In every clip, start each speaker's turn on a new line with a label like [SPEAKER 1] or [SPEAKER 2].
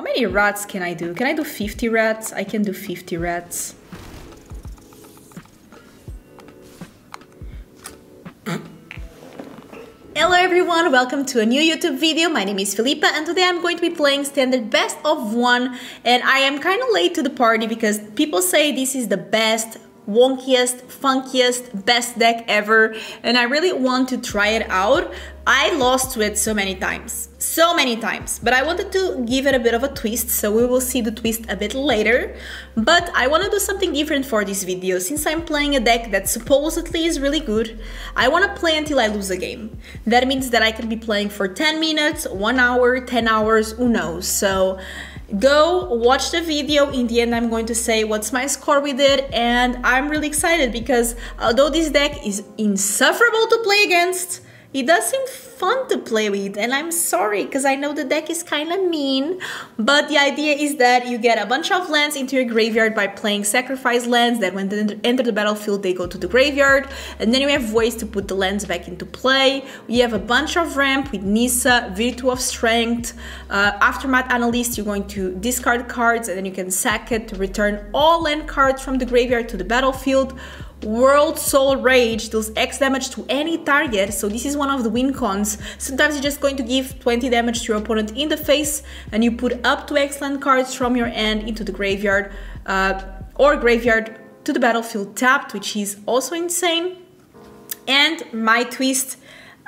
[SPEAKER 1] How many rats can I do? Can I do 50 rats? I can do 50 rats. Hello everyone, welcome to a new YouTube video. My name is Filipa and today I'm going to be playing standard best of one and I am kind of late to the party because people say this is the best wonkiest, funkiest, best deck ever and I really want to try it out. I lost to it so many times, so many times, but I wanted to give it a bit of a twist, so we will see the twist a bit later. But I want to do something different for this video, since I'm playing a deck that supposedly is really good, I want to play until I lose a game. That means that I can be playing for 10 minutes, 1 hour, 10 hours, who knows, so go watch the video in the end i'm going to say what's my score with it and i'm really excited because although this deck is insufferable to play against it does seem fun to play with and I'm sorry because I know the deck is kind of mean but the idea is that you get a bunch of lands into your graveyard by playing sacrifice lands that when they enter the battlefield they go to the graveyard and then you have ways to put the lands back into play. We have a bunch of ramp with Nissa, Virtue of Strength, uh, Aftermath Analyst you're going to discard cards and then you can sack it to return all land cards from the graveyard to the battlefield World Soul Rage deals X damage to any target, so this is one of the win cons. Sometimes you're just going to give 20 damage to your opponent in the face, and you put up to X land cards from your end into the graveyard, uh, or graveyard to the battlefield tapped, which is also insane. And my twist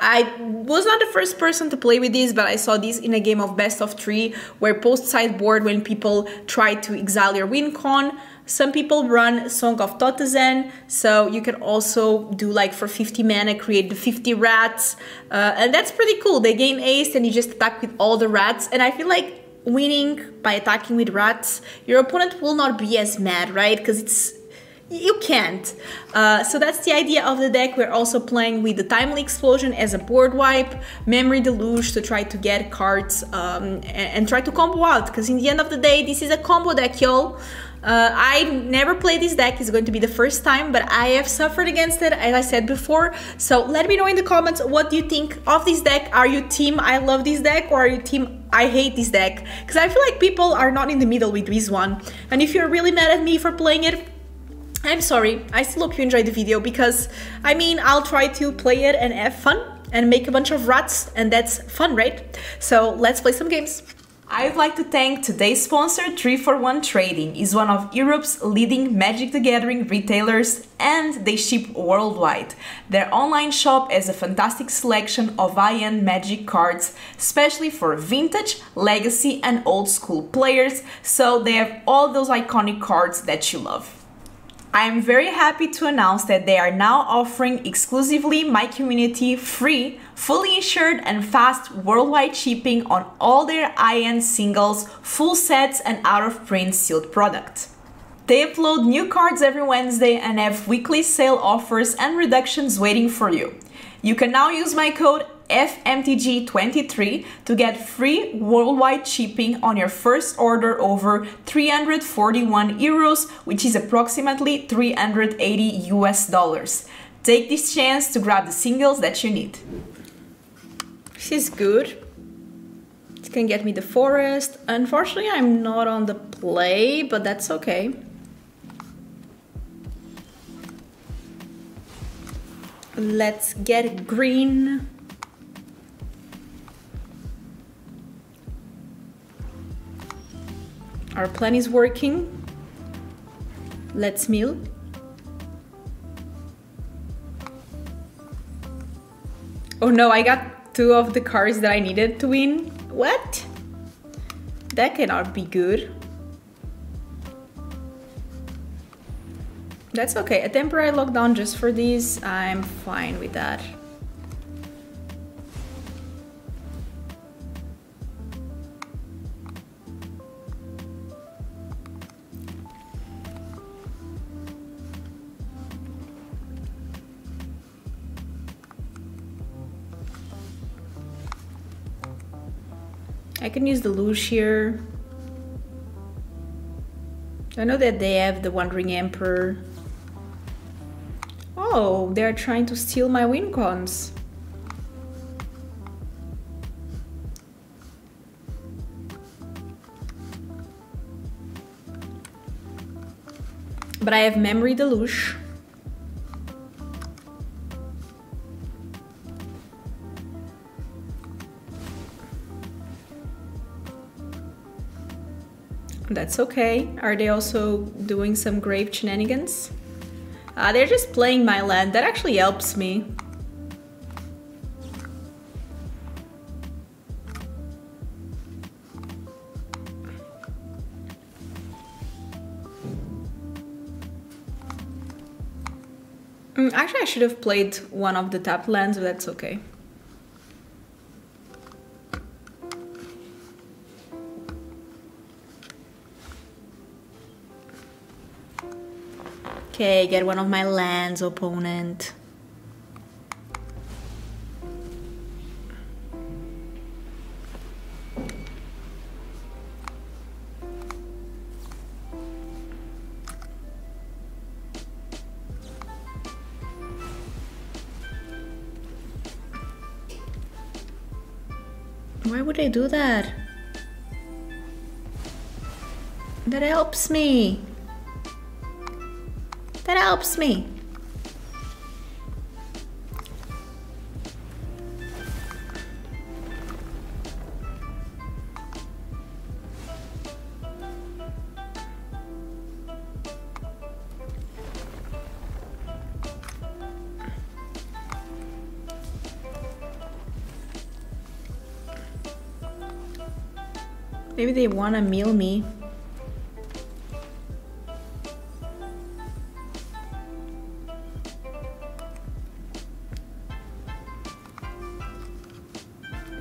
[SPEAKER 1] I was not the first person to play with this, but I saw this in a game of best of three, where post sideboard when people try to exile your win con, some people run Song of Totentanz, so you can also do like for 50 mana, create the 50 rats, uh, and that's pretty cool. They gain ace and you just attack with all the rats, and I feel like winning by attacking with rats, your opponent will not be as mad, right? Because it's you can't. Uh, so that's the idea of the deck. We're also playing with the Ill-Timed Explosion as a board wipe, Memory Deluge to try to get cards um, and, and, try to combo out. Because in the end of the day, this is a combo deck, y'all. Uh, I never played this deck, it's going to be the first time, but I have suffered against it, as I said before. So let me know in the comments what you think of this deck. Are you team I love this deck or are you team I hate this deck? Because I feel like people are not in the middle with this one. And if you're really mad at me for playing it, I'm sorry. I still hope you enjoyed the video because, I mean, I'll try to play it and have fun and make a bunch of rats and that's fun, right? So let's play some games. I'd like to thank today's sponsor 3 for 1 Trading is one of Europe's leading Magic the Gathering retailers and they ship worldwide. Their online shop has a fantastic selection of high-end Magic cards, especially for vintage, legacy and old school players, so they have all those iconic cards that you love. I am very happy to announce that they are now offering exclusively my community free, fully insured and fast worldwide shipping on all their high-end singles, full sets and out-of-print sealed products. They upload new cards every Wednesday and have weekly sale offers and reductions waiting for you. You can now use my code FMTG23 to get free worldwide shipping on your first order over 341 euros, which is approximately 380 US dollars. Take this chance to grab the singles that you need. She's good. It can get me the forest. Unfortunately, I'm not on the play, but that's okay. Let's get green. Our plan is working. Let's mill. Oh no, I got two of the cards that I needed to win. What? That cannot be good. That's okay. A temporary lockdown just for these, I'm fine with that. I can use Deluge here. I know that they have the Wandering Emperor. Oh, they're trying to steal my win cons. But I have Memory Deluge. That's okay. Are they also doing some grave shenanigans? Uh, they're just playing my land. That actually helps me. Mm, actually, I should have played one of the tap lands, but that's okay. Okay, get one of my lands, opponent. Why would I do that? That helps me. That helps me. Maybe they want to mill me.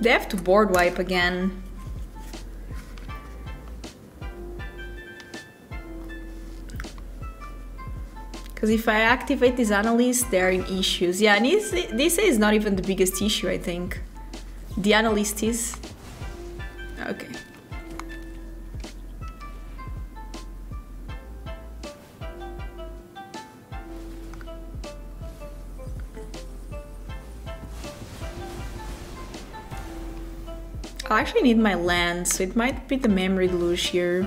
[SPEAKER 1] They have to board wipe again. Because if I activate this analyst, they're in issues. Yeah, and this, this is not even the biggest issue, I think. The analyst is. I actually need my lens. so it might be the memory deluge here.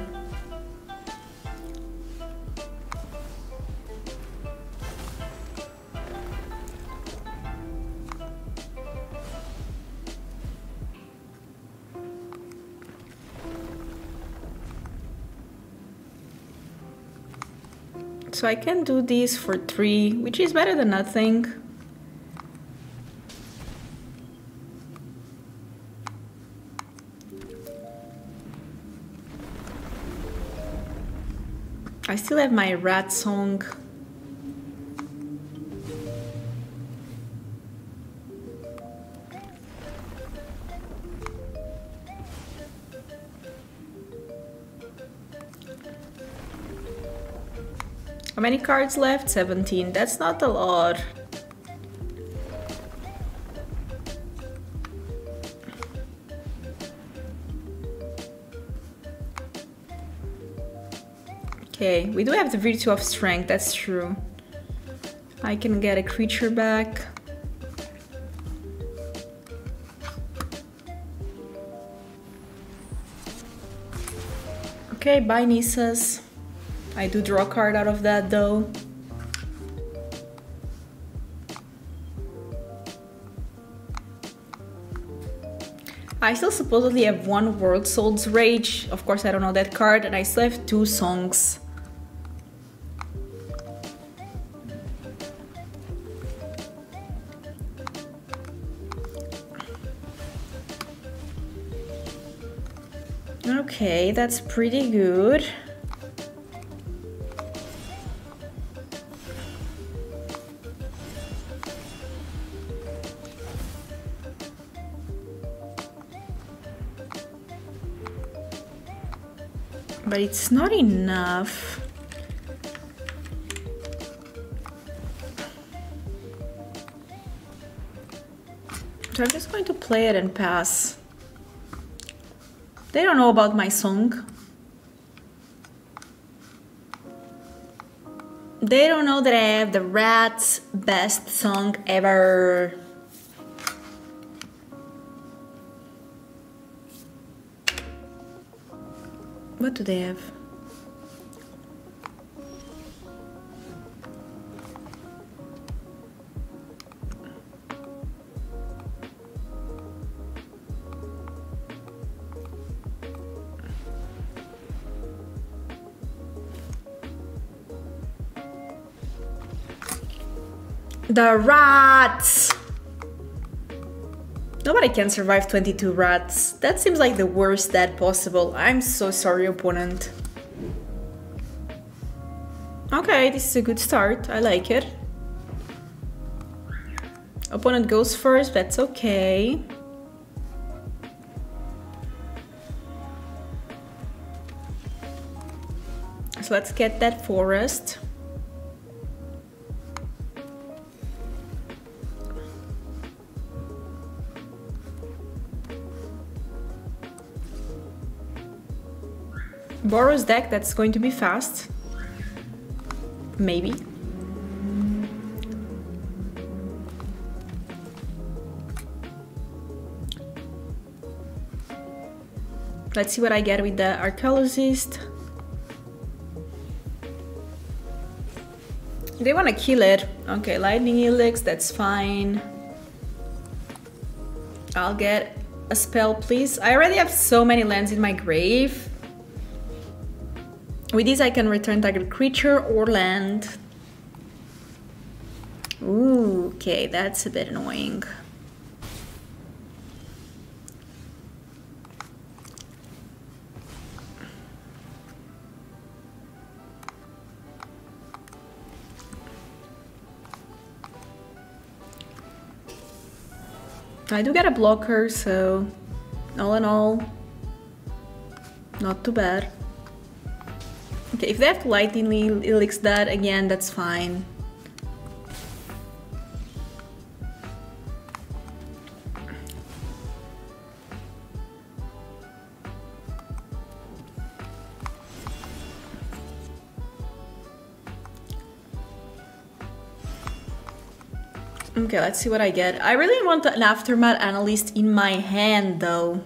[SPEAKER 1] So I can do this for three, which is better than nothing. Still have my rat song. How many cards left? 17. That's not a lot. Okay, we do have the Virtue of Strength, that's true. I can get a creature back. Okay, bye Nissas. I do draw a card out of that though. I still supposedly have one Worldsoul's Rage. Of course, I don't know that card, and I still have two songs. Okay, that's pretty good. But it's not enough. So I'm just going to play it and pass. They don't know about my song. They don't know that I have the rat's best song ever. What do they have? The rats! Nobody can survive 22 rats. That seems like the worst death possible. I'm so sorry, opponent. Okay, this is a good start. I like it. Opponent goes first, that's okay. So let's get that forest. Boros deck that's going to be fast. Maybe. Let's see what I get with the Archaeologist. They want to kill it. Okay, Lightning Helix, that's fine. I'll get a spell, please. I already have so many lands in my grave. With this I can return target creature or land. Ooh, okay, that's a bit annoying. I do get a blocker, so all in all, not too bad. Okay, if they have lightning helix that again, that's fine. Okay, let's see what I get. I really want an Aftermath Analyst in my hand, though.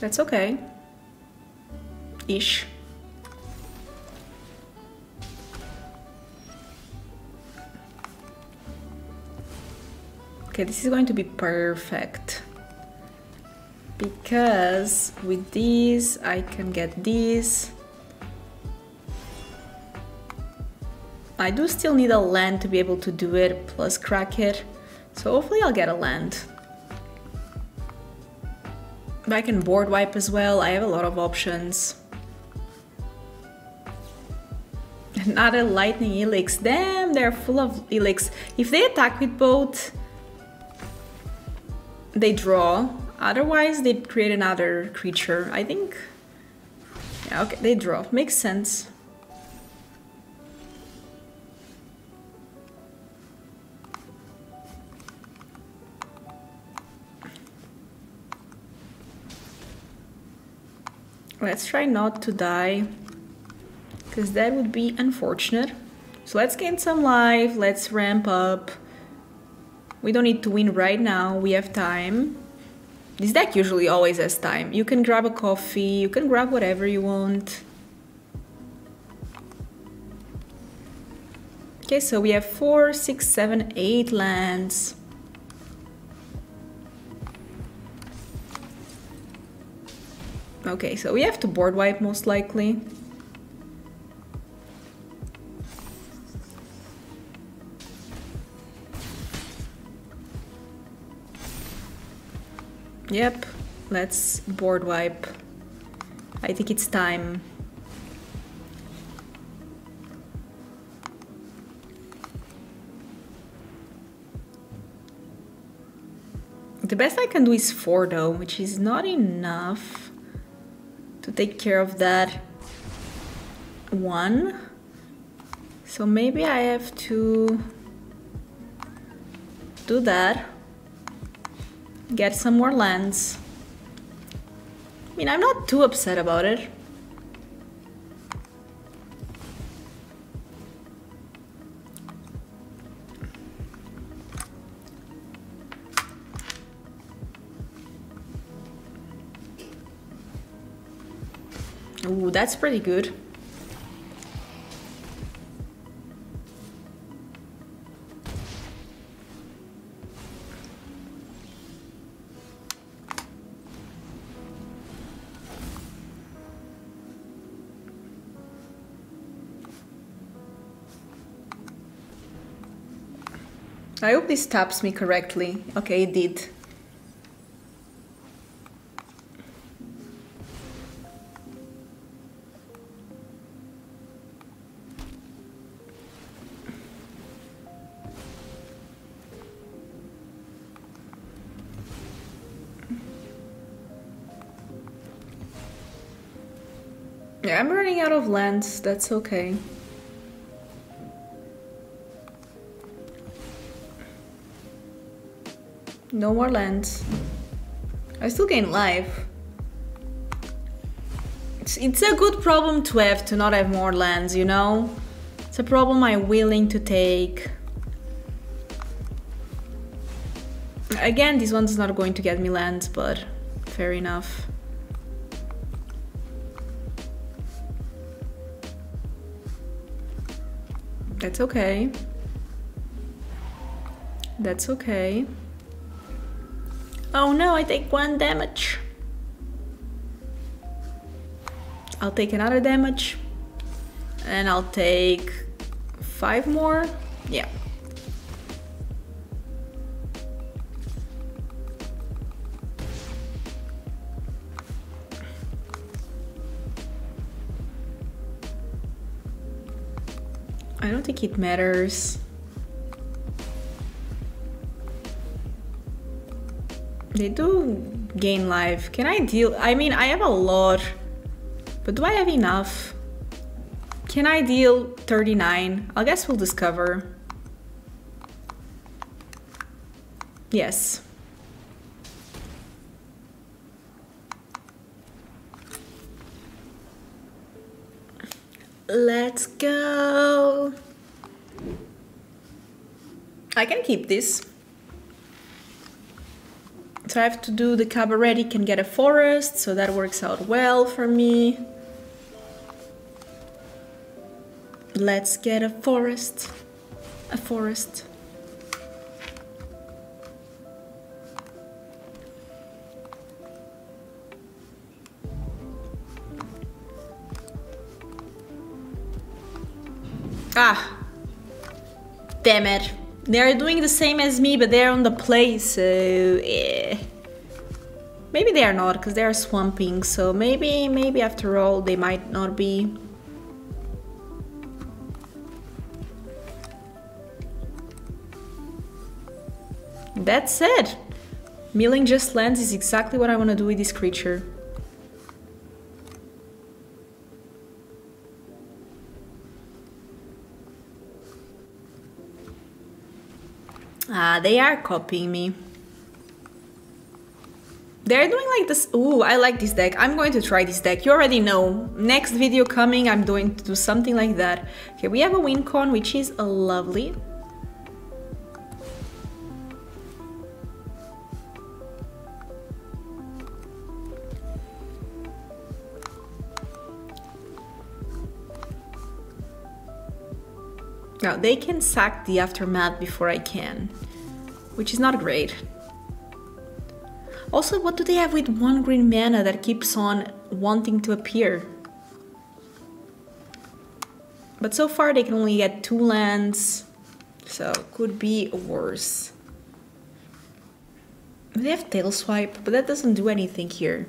[SPEAKER 1] That's okay. Ish. Okay, this is going to be perfect. Because with these, I can get these. I do still need a land to be able to do it, plus crack it. So hopefully I'll get a land. I can board wipe as well. I have a lot of options. Another lightning helix. Damn, they're full of helix. If they attack with both, they draw. Otherwise, they'd create another creature. I think... Yeah, okay, they draw. Makes sense. Let's try not to die, because that would be unfortunate. So let's gain some life, let's ramp up. We don't need to win right now, we have time. This deck usually always has time. You can grab a coffee, you can grab whatever you want. Okay, so we have four, six, seven, eight lands. Okay, so we have to board wipe most likely. Yep, let's board wipe. I think it's time. The best I can do is 4 though, which is not enough to take care of that one. So maybe I have to do that. Get some more lands. I mean, I'm not too upset about it. That's pretty good. I hope this taps me correctly. Okay, it did. Lands, that's okay. No more lands. I still gain life. It's, it's a good problem to have to not have more lands, you know? It's a problem I'm willing to take. Again, this one's not going to get me lands, but fair enough. That's okay. That's okay. Oh no, I take one damage. I'll take another damage. And I'll take five more. Yeah. Think it matters. They do gain life. Can I deal? I mean, I have a lot, but do I have enough? Can I deal 39? I guess we'll discover. Yes. Let's go. I can keep this. So I have to do the cabaret can get a forest, so that works out well for me. Let's get a forest. A forest. Ah. Damn it. They're doing the same as me, but they're on the play, so... Eh. Maybe they are not, because they are swamping, so maybe, maybe after all, they might not be. That's it! Milling just lands is exactly what I want to do with this creature. Ah, they are copying me. They're doing like this. Ooh, I like this deck. I'm going to try this deck. You already know. Next video coming, I'm going to do something like that. Okay, we have a win con, which is a lovely. Now, they can sack the aftermath before I can, which is not great. Also, what do they have with one green mana that keeps on wanting to appear? But so far they can only get two lands, so could be worse. They have tail swipe, but that doesn't do anything here.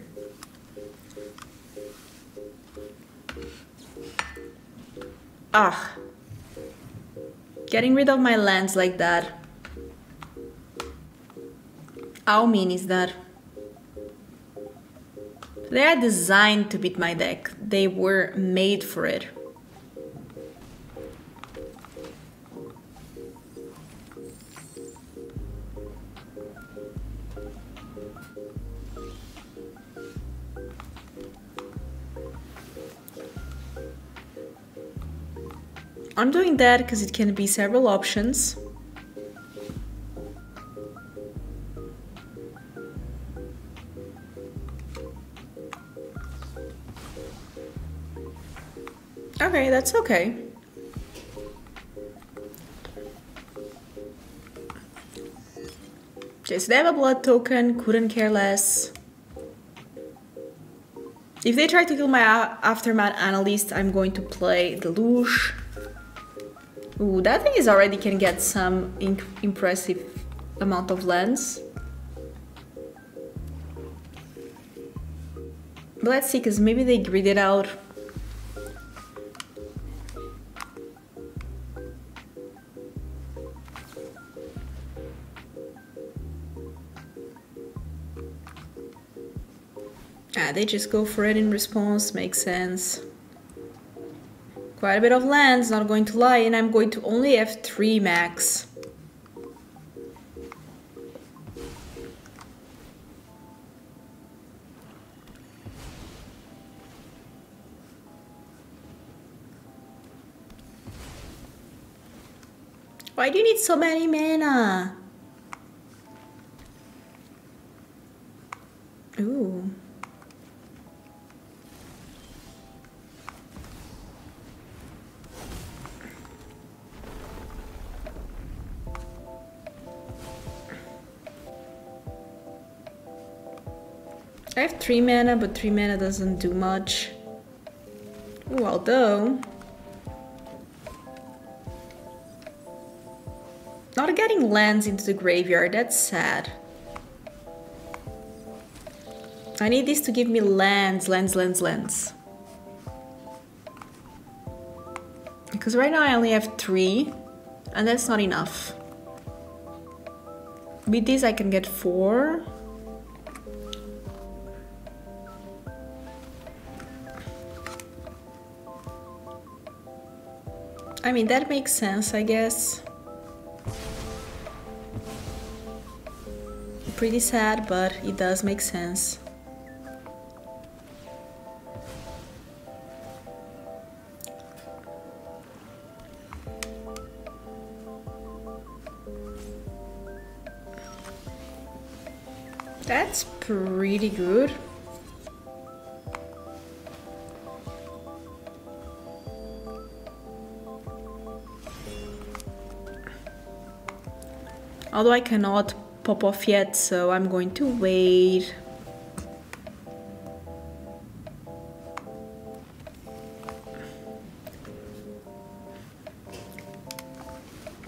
[SPEAKER 1] Ah, Getting rid of my lands like that. How mean is that? They are designed to beat my deck. They were made for it. I'm doing that because it can be several options. Okay, that's okay. Okay, so they have a blood token, couldn't care less. If they try to kill my Aftermath Analyst, I'm going to play Deluge Ooh, that thing is already can get some impressive amount of lands. But let's see, because maybe they grid it out. They just go for it in response, makes sense. Quite a bit of lands, not going to lie, and I'm going to only have 3 max. Why do you need so many mana? Ooh. I have 3 mana, but 3 mana doesn't do much. Ooh, although... Not getting lands into the graveyard, that's sad. I need this to give me lands, lands, lands, lands. Because right now I only have three, and that's not enough. With this I can get four. I mean, that makes sense, I guess. Pretty sad, but it does make sense. That's pretty good. Although I cannot pop off yet, so I'm going to wait.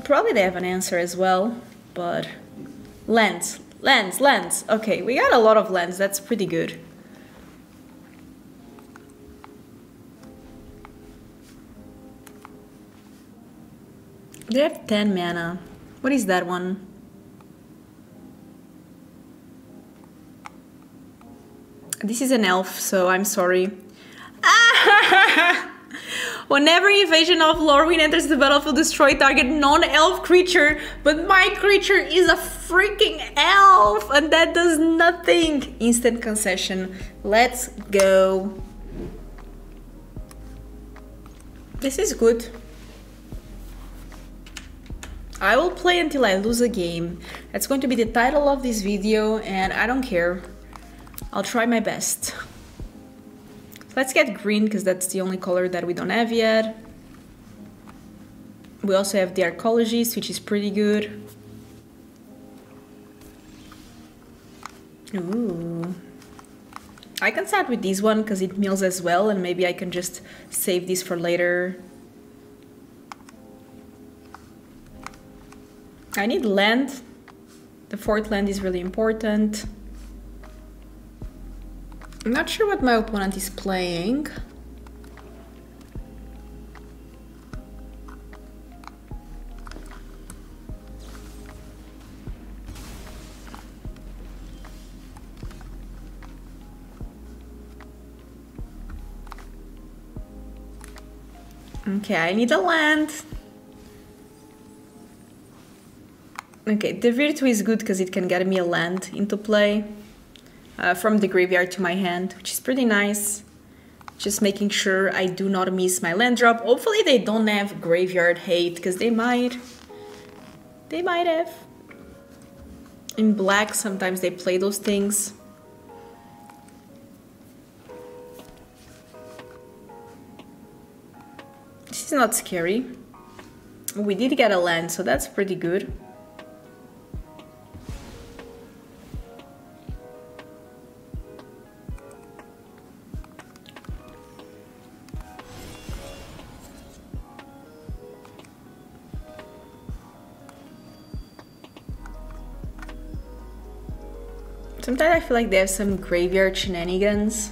[SPEAKER 1] Probably they have an answer as well, but lens, lens, lens. Okay, we got a lot of lens. That's pretty good. They have 10 mana. What is that one? This is an elf, so I'm sorry. Whenever invasion of Lorwyn enters the battlefield, destroy target non-elf creature, but my creature is a freaking elf, and that does nothing. Instant concession. Let's go. This is good. I will play until I lose a game. That's going to be the title of this video, and I don't care. I'll try my best. Let's get green because that's the only color that we don't have yet. We also have the Archaeologist, which is pretty good. Ooh. I can start with this one because it mills as well and maybe I can just save this for later. I need land. The fourth land is really important. I'm not sure what my opponent is playing. Okay, I need a land. Okay, the Virtue is good because it can get me a land into play uh, from the graveyard to my hand, which is pretty nice. Just making sure I do not miss my land drop. Hopefully they don't have graveyard hate, because they might. They might have. In black, sometimes they play those things. This is not scary. We did get a land, so that's pretty good. I feel like they have some graveyard shenanigans.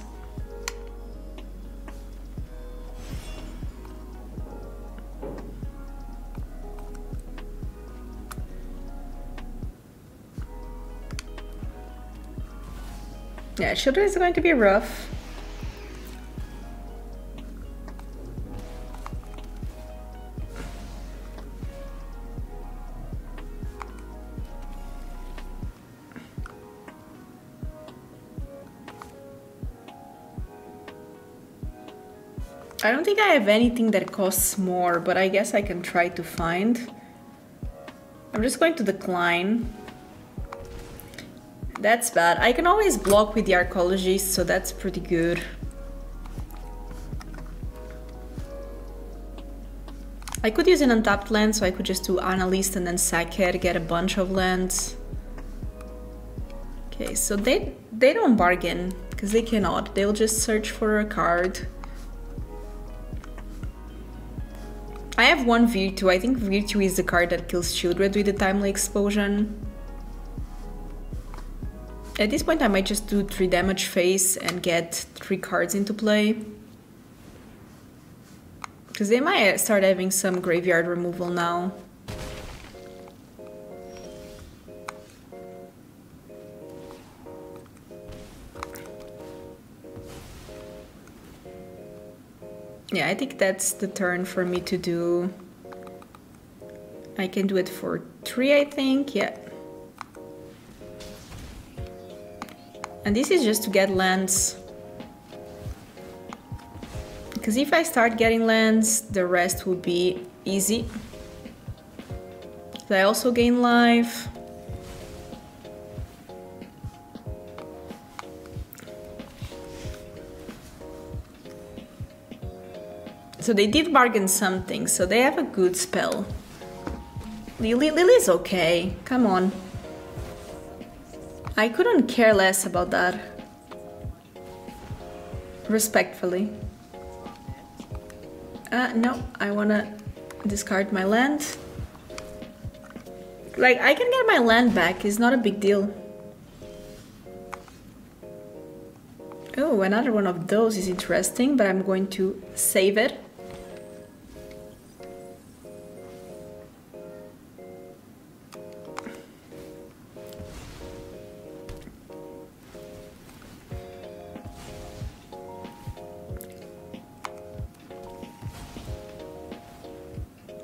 [SPEAKER 1] Yeah, children is going to be rough. I have anything that costs more, but I guess I can try to find. I'm just going to decline. That's bad. I can always block with the Archaeologist, so that's pretty good. I could use an untapped land, so I could just do Analyst and then Sackhead, get a bunch of lands. Okay, so they they don't bargain, because they cannot. They'll just search for a card. I have one Virtue. I think Virtue is the card that kills children with the Ill-Timed Explosion. At this point I might just do 3 damage face and get 3 cards into play. Because they might start having some graveyard removal now. Yeah, I think that's the turn for me to do. I can do it for three, I think, yeah. And this is just to get lands. Because if I start getting lands, the rest will be easy. I also gain life. So they did bargain something, so they have a good spell. Lily, Lily's okay, come on. I couldn't care less about that. Respectfully. Uh, no, I wanna discard my land. Like, I can get my land back, it's not a big deal. Oh, another one of those is interesting, but I'm going to save it.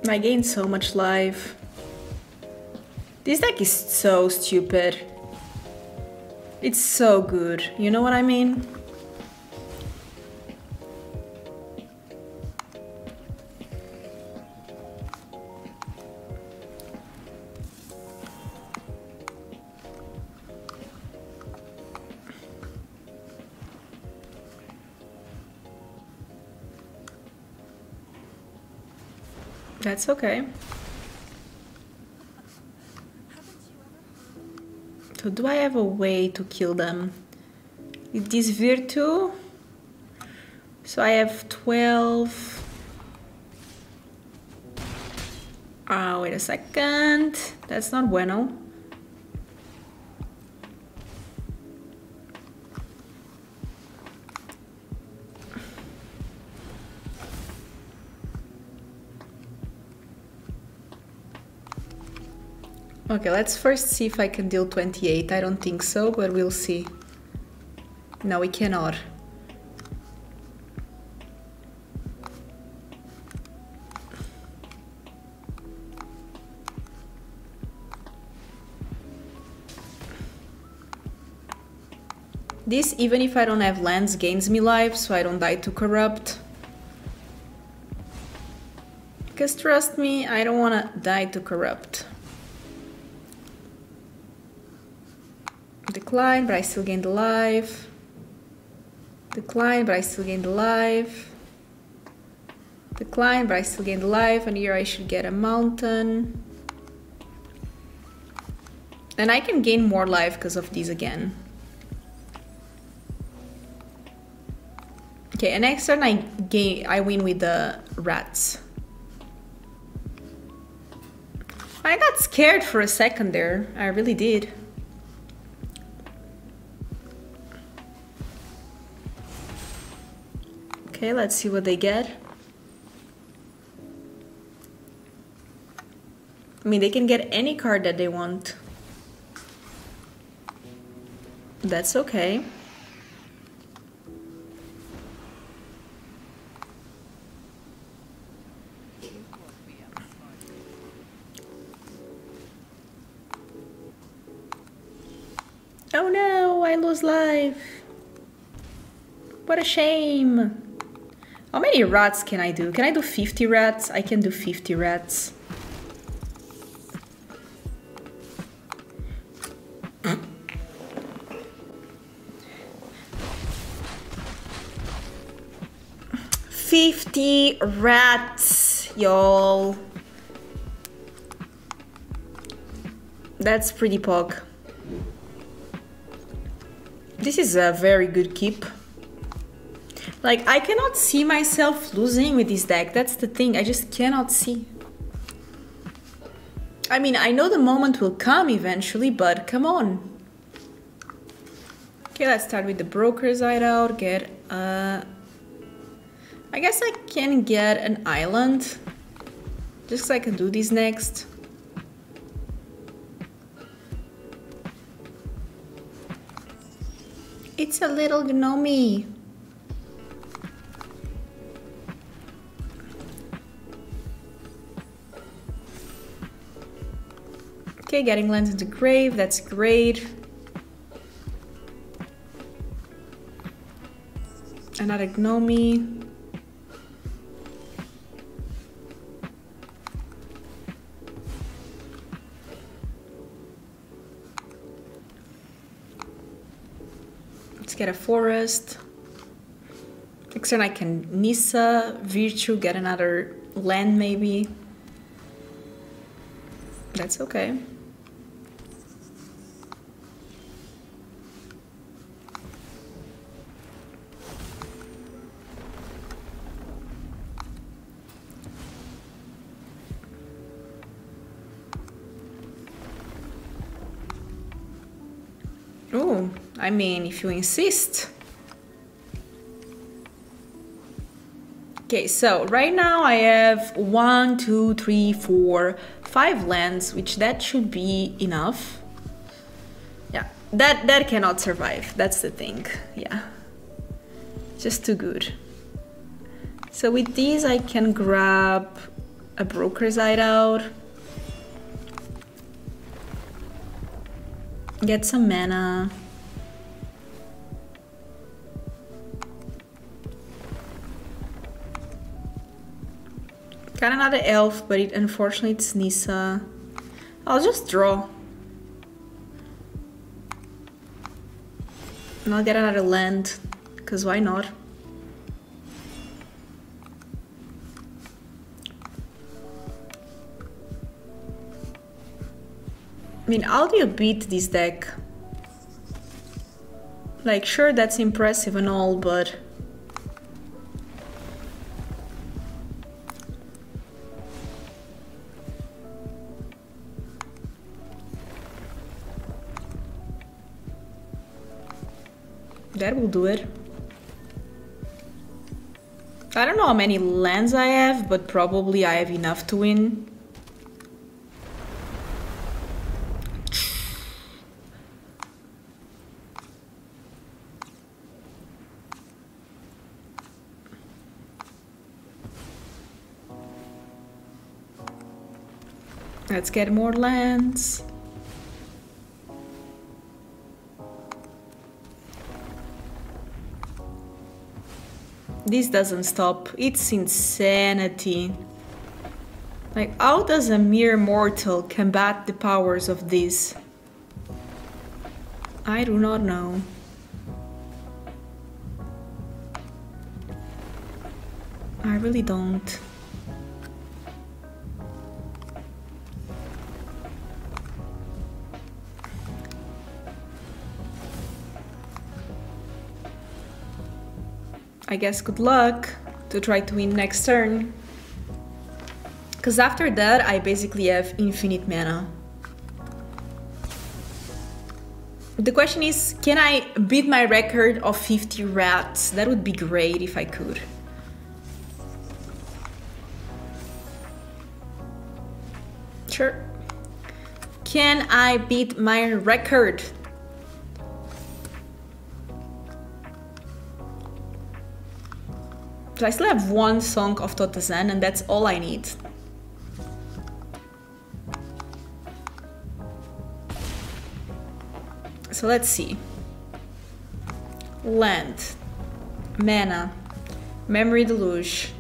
[SPEAKER 1] I gained so much life. This deck is so stupid. It's so good, you know what I mean? That's okay. So do I have a way to kill them? With this Virtue? So I have 12... Ah, uh, wait a second. That's not bueno. Okay, let's first see if I can deal 28. I don't think so, but we'll see. No, we cannot. This, even if I don't have lands, gains me life, so I don't die to corrupt. Because trust me, I don't want to die to corrupt. Decline, but I still gained the life. Decline, but I still gained the life. Decline, but I still gained the life. And here I should get a mountain. And I can gain more life because of these again. Okay, and next turn I gain I win with the rats. I got scared for a second there. I really did. Okay, let's see what they get. I mean, they can get any card that they want. That's okay. Oh no, I lose life. What a shame. How many rats can I do? Can I do 50 rats? I can do 50 rats. Fifty rats, y'all. That's pretty pog. This is a very good keep. Like, I cannot see myself losing with this deck. That's the thing. I just cannot see. I mean, I know the moment will come eventually, but come on. Okay, let's start with the Broker's Hideout. Get, uh... I guess I can get an island. Just so I can do this next. It's a little gnomey. Okay, getting lands into grave, that's great. Another gnomey. Let's get a forest. Next turn I can Nissa, Virtue, get another land maybe. That's okay. Mean, if you insist. Okay, so right now I have one, two, three, four, five lands, which that should be enough. Yeah, that that cannot survive. That's the thing. Yeah, just too good. So with these, I can grab a broker's hideout. Get some mana. Got another elf, but it unfortunately it's Nissa. I'll just draw. And I'll get another land, because why not? I mean, how do you beat this deck? Like, sure, that's impressive and all, but... That will do it. I don't know how many lands I have, but probably I have enough to win. Let's get more lands. This doesn't stop. It's insanity. Like, how does a mere mortal combat the powers of this? I do not know. I really don't. I guess good luck to try to win next turn. Because after that, I basically have infinite mana. The question is, can I beat my record of 50 rats? That would be great if I could. Sure. Can I beat my record So I still have one song of Tota Zen and that's all I need. So let's see. Land, mana, memory deluge.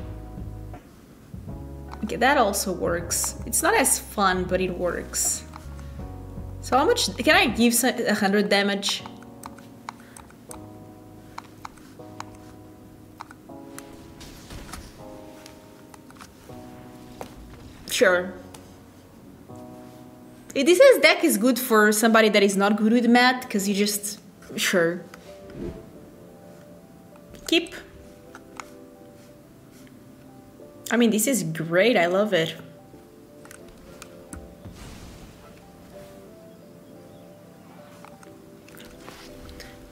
[SPEAKER 1] Okay, that also works. It's not as fun, but it works. So how much can I give 100 damage? Sure. This is deck is good for somebody that is not good with math, because you just... Sure. Keep. I mean, this is great, I love it.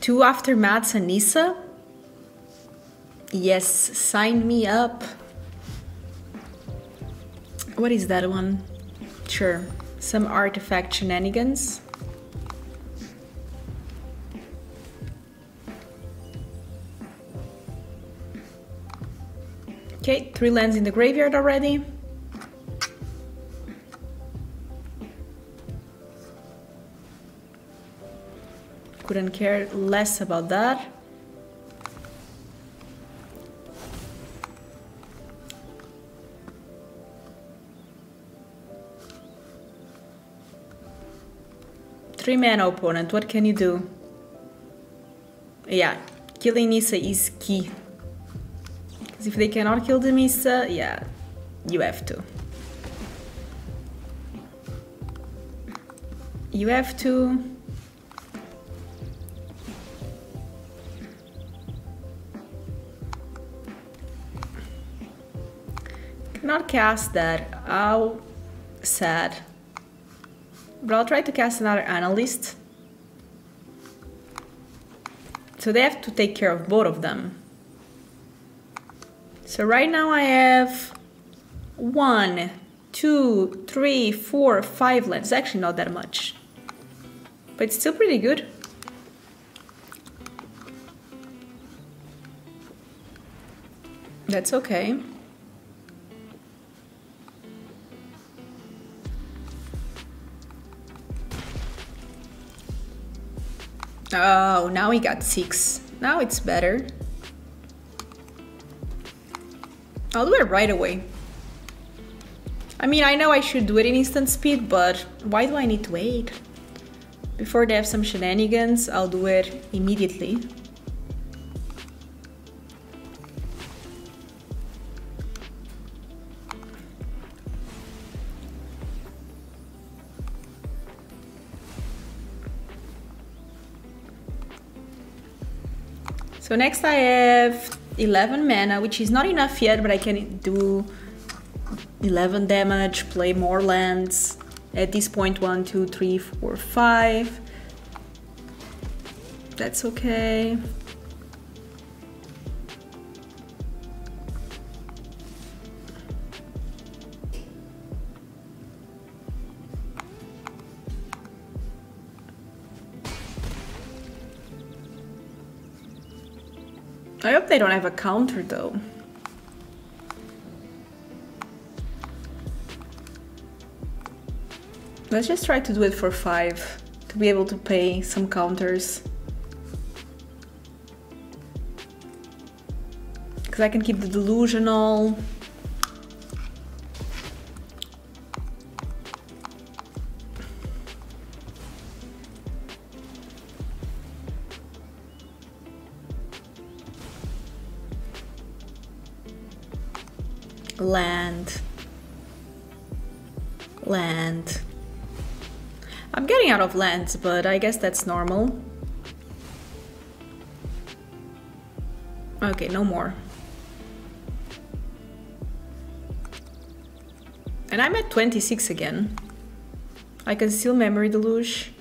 [SPEAKER 1] Two aftermaths and Nissa? Yes, sign me up. What is that one? Sure. Some artifact shenanigans. Okay, three lands in the graveyard already. Couldn't care less about that. Three mana opponent, what can you do? Yeah, killing Nissa is key. Because if they cannot kill the Nissa, yeah, you have to. You have to. Cannot cast that. How sad. But I'll try to cast another analyst. So they have to take care of both of them. So right now I have one, two, three, four, five lands. Actually not that much. But it's still pretty good. That's okay. Oh, now we got six. Now it's better. I'll do it right away. I mean, I know I should do it in instant speed, but why do I need to wait? Before they have some shenanigans, I'll do it immediately. Next I have 11 mana, which is not enough yet, but I can do 11 damage, play more lands. At this point, one, two, three, four, five. That's okay. I hope they don't have a counter though. Let's just try to do it for five to be able to pay some counters. Because I can keep the delusional. Lands but I guess that's normal. Okay no more. And I'm at 26 again. I can still memory deluge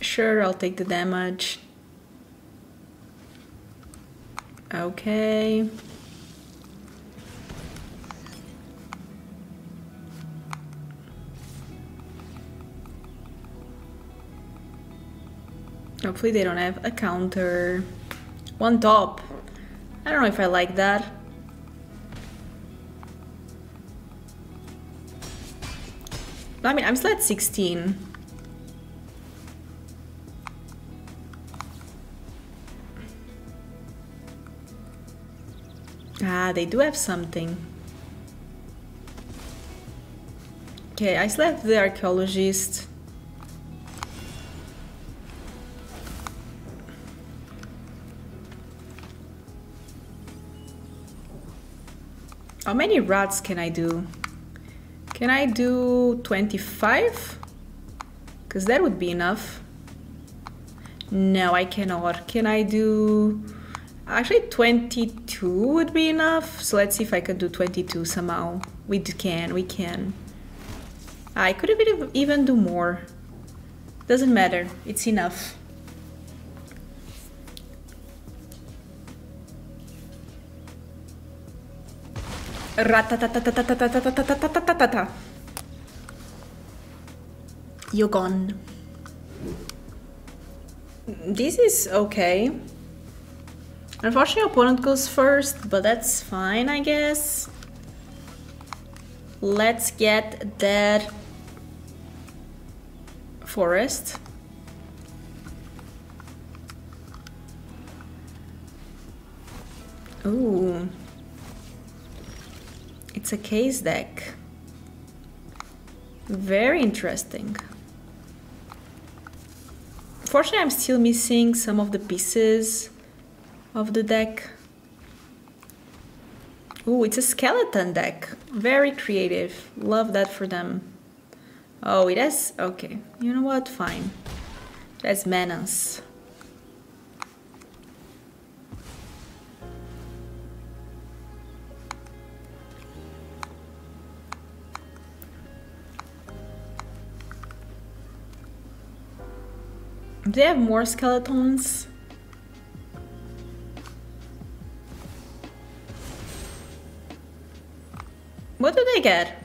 [SPEAKER 1] Sure, I'll take the damage. Okay. Hopefully they don't have a counter. One top. I don't know if I like that. I mean, I'm still at 16. Ah, they do have something. Okay, I have the archaeologist. How many rats can I do? Can I do 25? Because that would be enough. No, I cannot. Can I do... Actually, 22 would be enough. So let's see if I can do 22 somehow. We can, we can. I could even do more. Doesn't matter. It's enough. You're gone. This is okay. Unfortunately, opponent goes first, but that's fine, I guess. Let's get that forest. Ooh. It's a case deck. Very interesting. Fortunately, I'm still missing some of the pieces of the deck. Oh, it's a skeleton deck. Very creative. Love that for them. Oh, it has... Okay. You know what? Fine. It has menace. Do they have more skeletons? Get?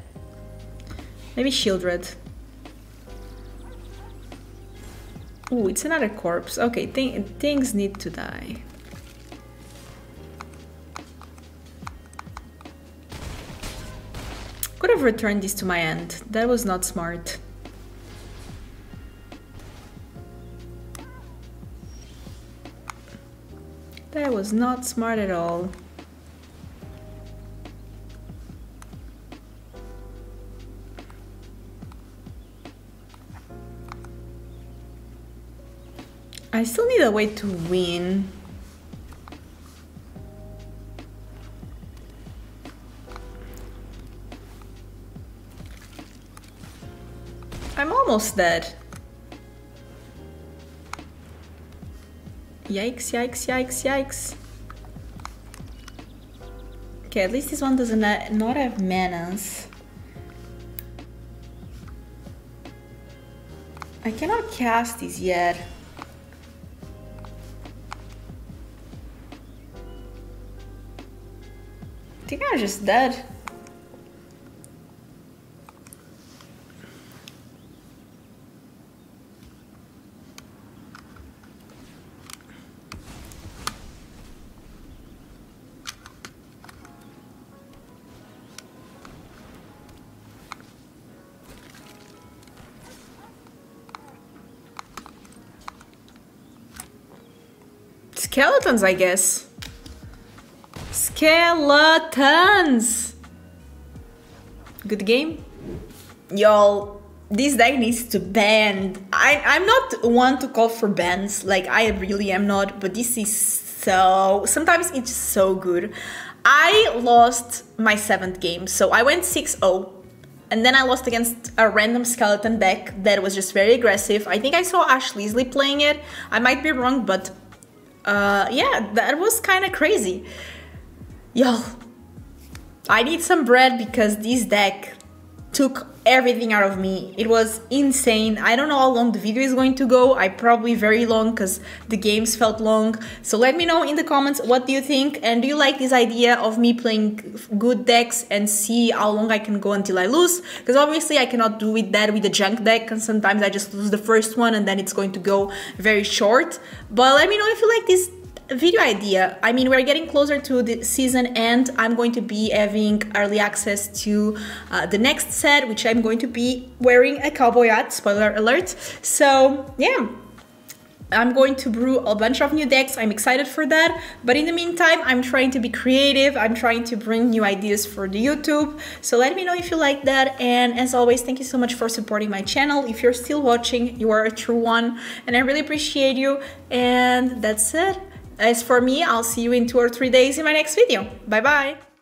[SPEAKER 1] Maybe Sheoldred. Ooh, it's another corpse. Okay, th things need to die. Could have returned this to my end. That was not smart. That was not smart at all. I still need a way to win. I'm almost dead. Yikes, yikes, yikes, yikes. Okay, at least this one does not, have menace. I cannot cast these yet. Just dead. Skeletons, I guess. Skeletons! Good game? Y'all, this deck needs to ban. I, I'm not one to call for bans, like I really am not, but this is so... Sometimes it's so good. I lost my seventh game, so I went 6-0 and then I lost against a random skeleton deck that was just very aggressive. I think I saw Ashlizzlle playing it. I might be wrong, but uh, yeah, that was kind of crazy. Y'all, I need some bread because this deck took everything out of me. It was insane. I don't know how long the video is going to go. I probably very long because the games felt long. So let me know in the comments what do you think and do you like this idea of me playing good decks and see how long I can go until I lose? Because obviously I cannot do it that with a junk deck and sometimes I just lose the first one and then it's going to go very short. But let me know if you like this video idea. I mean, we're getting closer to the season end. I'm going to be having early access to uh, the next set, which I'm going to be wearing a cowboy hat, spoiler alert. So, yeah. I'm going to brew a bunch of new decks. I'm excited for that. But in the meantime, I'm trying to be creative. I'm trying to bring new ideas for the YouTube. So let me know if you like that. And as always, thank you so much for supporting my channel. If you're still watching, you are a true one. And I really appreciate you. And that's it. As for me, I'll see you in two or three days in my next video. Bye bye!